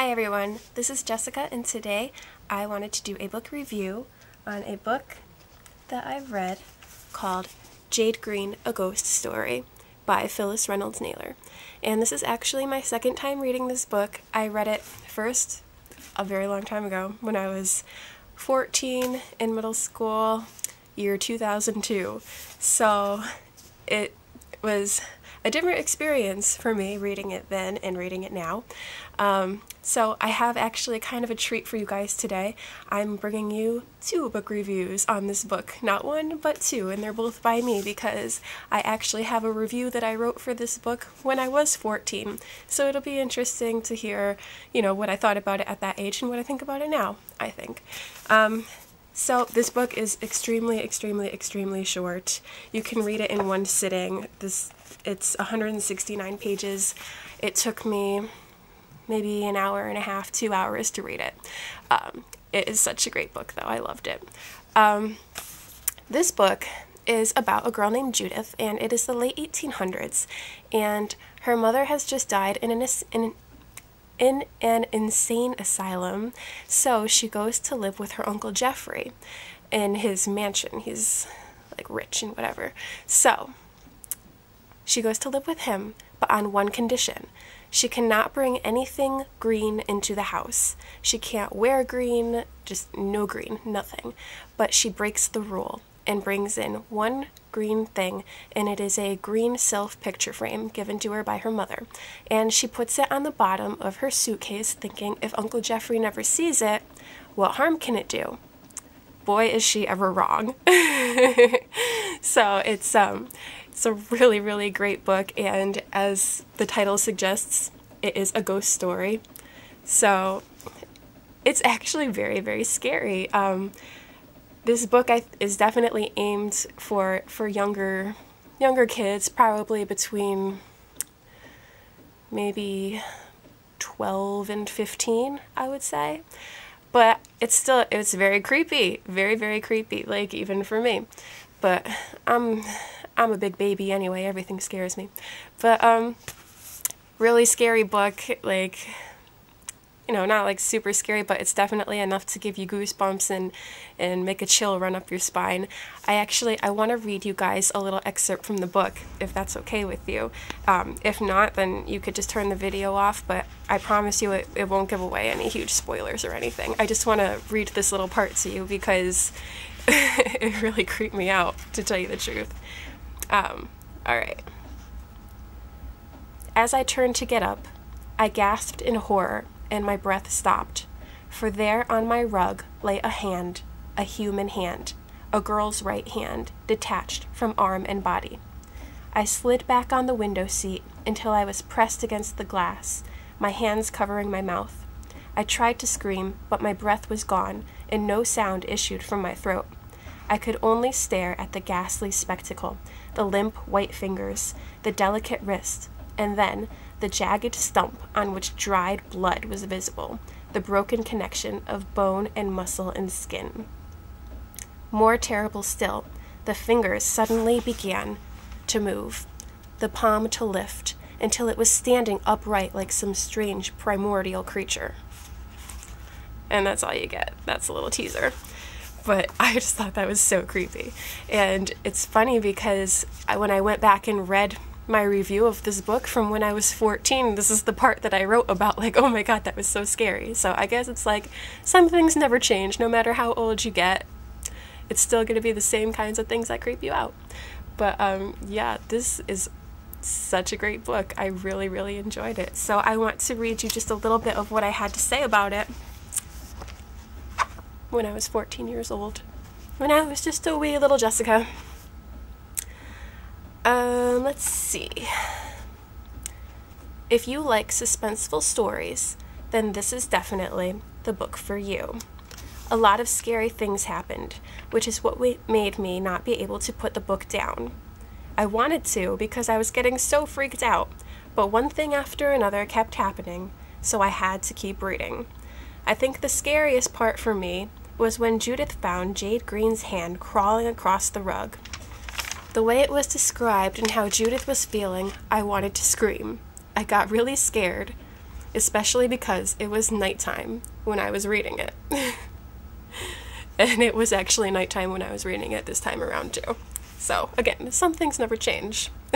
Hi everyone, this is Jessica and today I wanted to do a book review on a book that I've read called Jade Green, A Ghost Story by Phyllis Reynolds Naylor. And this is actually my second time reading this book. I read it first a very long time ago when I was 14 in middle school, year 2002. So it was a different experience for me reading it then and reading it now. Um, so I have actually kind of a treat for you guys today. I'm bringing you two book reviews on this book. Not one, but two, and they're both by me because I actually have a review that I wrote for this book when I was 14. So it'll be interesting to hear, you know, what I thought about it at that age and what I think about it now, I think. Um, so this book is extremely, extremely, extremely short. You can read it in one sitting. This it's 169 pages. It took me maybe an hour and a half, two hours to read it. Um, it is such a great book, though. I loved it. Um, this book is about a girl named Judith, and it is the late 1800s, and her mother has just died in an, in, in an insane asylum, so she goes to live with her uncle Jeffrey in his mansion. He's like rich and whatever. So she goes to live with him, but on one condition. She cannot bring anything green into the house. She can't wear green, just no green, nothing. But she breaks the rule and brings in one green thing, and it is a green self picture frame given to her by her mother. And she puts it on the bottom of her suitcase, thinking if Uncle Jeffrey never sees it, what harm can it do? Boy, is she ever wrong. so it's um it's a really, really great book, and as the title suggests, it is a ghost story. So it's actually very, very scary. Um, this book I, is definitely aimed for for younger younger kids, probably between maybe 12 and 15, I would say. But it's still it's very creepy, very very creepy, like even for me. But I'm I'm a big baby anyway, everything scares me. But, um, really scary book, like, you know, not like super scary, but it's definitely enough to give you goosebumps and, and make a chill run up your spine. I actually, I want to read you guys a little excerpt from the book, if that's okay with you. Um, if not, then you could just turn the video off, but I promise you it, it won't give away any huge spoilers or anything. I just want to read this little part to you because it really creeped me out, to tell you the truth. Um, alright. As I turned to get up, I gasped in horror and my breath stopped, for there on my rug lay a hand, a human hand, a girl's right hand, detached from arm and body. I slid back on the window seat until I was pressed against the glass, my hands covering my mouth. I tried to scream, but my breath was gone, and no sound issued from my throat. I could only stare at the ghastly spectacle, the limp white fingers, the delicate wrist, and then the jagged stump on which dried blood was visible, the broken connection of bone and muscle and skin. More terrible still, the fingers suddenly began to move, the palm to lift, until it was standing upright like some strange primordial creature. And that's all you get. That's a little teaser but I just thought that was so creepy. And it's funny because I, when I went back and read my review of this book from when I was 14, this is the part that I wrote about, like, oh my god, that was so scary. So I guess it's like some things never change, no matter how old you get. It's still going to be the same kinds of things that creep you out. But um, yeah, this is such a great book. I really, really enjoyed it. So I want to read you just a little bit of what I had to say about it when I was 14 years old. When I was just a wee little Jessica. Let's see. If you like suspenseful stories, then this is definitely the book for you. A lot of scary things happened, which is what made me not be able to put the book down. I wanted to because I was getting so freaked out, but one thing after another kept happening, so I had to keep reading. I think the scariest part for me was when Judith found Jade Green's hand crawling across the rug. The way it was described and how Judith was feeling, I wanted to scream. I got really scared. especially because it was nighttime when I was reading it. and it was actually nighttime when I was reading it this time around too. So again, some things never change.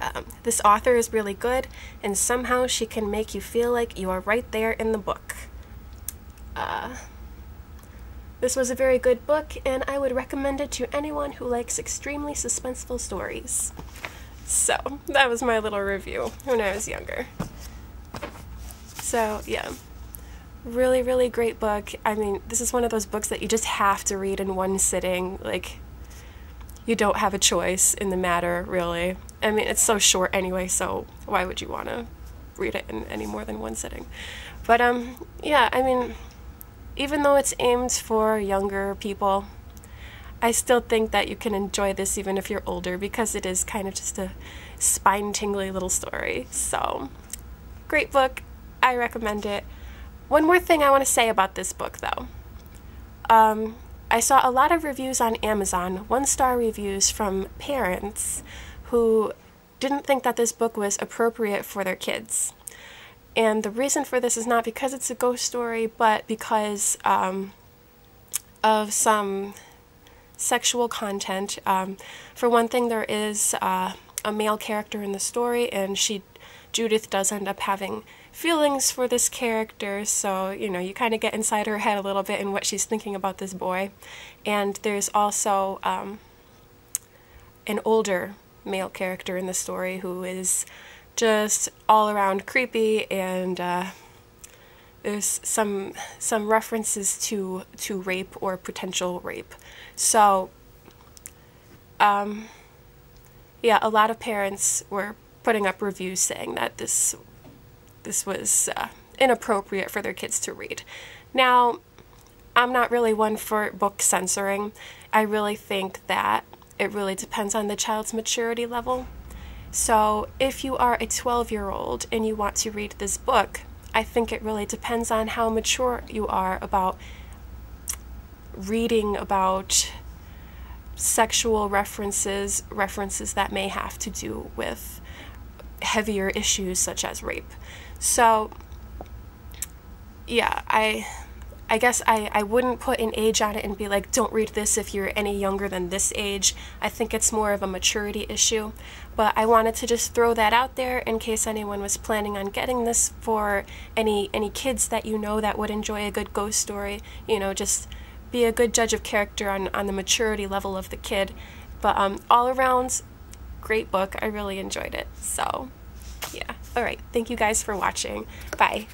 um, this author is really good, and somehow she can make you feel like you are right there in the book. Uh, this was a very good book, and I would recommend it to anyone who likes extremely suspenseful stories. So, that was my little review when I was younger. So, yeah. Really, really great book. I mean, this is one of those books that you just have to read in one sitting. Like, you don't have a choice in the matter, really. I mean, it's so short anyway, so why would you want to read it in any more than one sitting? But, um, yeah, I mean, even though it's aimed for younger people, I still think that you can enjoy this even if you're older because it is kind of just a spine tingly little story. So, great book. I recommend it. One more thing I want to say about this book though. Um, I saw a lot of reviews on Amazon, one star reviews from parents who didn't think that this book was appropriate for their kids. And the reason for this is not because it's a ghost story, but because um, of some sexual content. Um, for one thing, there is uh, a male character in the story, and she, Judith, does end up having feelings for this character. So you know, you kind of get inside her head a little bit and what she's thinking about this boy. And there's also um, an older male character in the story who is just all around creepy and uh, there's some some references to to rape or potential rape. So um, yeah, a lot of parents were putting up reviews saying that this this was uh, inappropriate for their kids to read. Now, I'm not really one for book censoring. I really think that it really depends on the child's maturity level. So, if you are a 12 year old and you want to read this book, I think it really depends on how mature you are about reading about sexual references, references that may have to do with heavier issues such as rape. So, yeah, I I guess I, I wouldn't put an age on it and be like, don't read this if you're any younger than this age. I think it's more of a maturity issue. But I wanted to just throw that out there in case anyone was planning on getting this for any any kids that you know that would enjoy a good ghost story. You know, just be a good judge of character on, on the maturity level of the kid. But um, all around, great book. I really enjoyed it. So, yeah. All right. Thank you guys for watching. Bye.